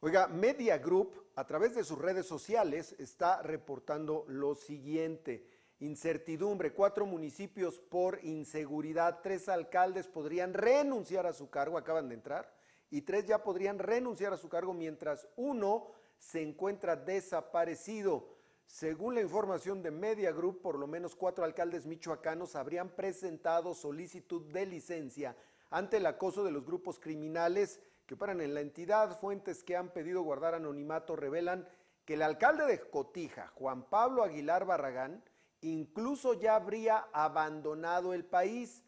Oiga, Media Group, a través de sus redes sociales, está reportando lo siguiente. Incertidumbre, cuatro municipios por inseguridad, tres alcaldes podrían renunciar a su cargo, acaban de entrar, y tres ya podrían renunciar a su cargo mientras uno se encuentra desaparecido. Según la información de Media Group, por lo menos cuatro alcaldes michoacanos habrían presentado solicitud de licencia ante el acoso de los grupos criminales que operan en la entidad. Fuentes que han pedido guardar anonimato revelan que el alcalde de Cotija, Juan Pablo Aguilar Barragán, incluso ya habría abandonado el país.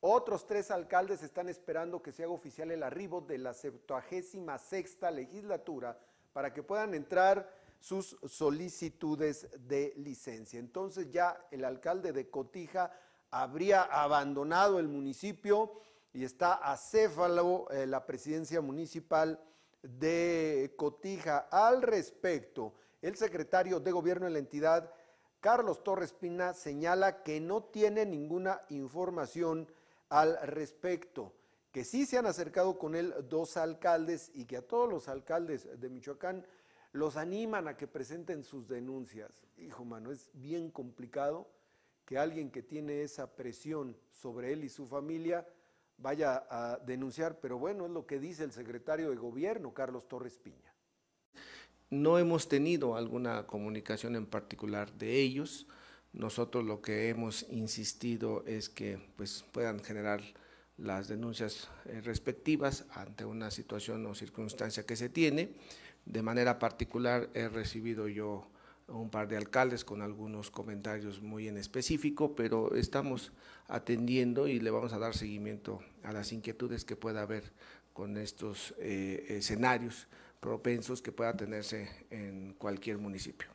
Otros tres alcaldes están esperando que se haga oficial el arribo de la 76 legislatura para que puedan entrar sus solicitudes de licencia. Entonces ya el alcalde de Cotija habría abandonado el municipio y está acéfalo eh, la presidencia municipal de Cotija. Al respecto, el secretario de gobierno de la entidad, Carlos Torres Pina, señala que no tiene ninguna información al respecto, que sí se han acercado con él dos alcaldes y que a todos los alcaldes de Michoacán los animan a que presenten sus denuncias. Hijo mano, es bien complicado que alguien que tiene esa presión sobre él y su familia vaya a denunciar, pero bueno, es lo que dice el secretario de gobierno, Carlos Torres Piña. No hemos tenido alguna comunicación en particular de ellos. Nosotros lo que hemos insistido es que pues, puedan generar las denuncias eh, respectivas ante una situación o circunstancia que se tiene. De manera particular he recibido yo un par de alcaldes con algunos comentarios muy en específico, pero estamos atendiendo y le vamos a dar seguimiento a las inquietudes que pueda haber con estos eh, escenarios propensos que pueda tenerse en cualquier municipio.